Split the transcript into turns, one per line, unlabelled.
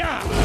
Yeah!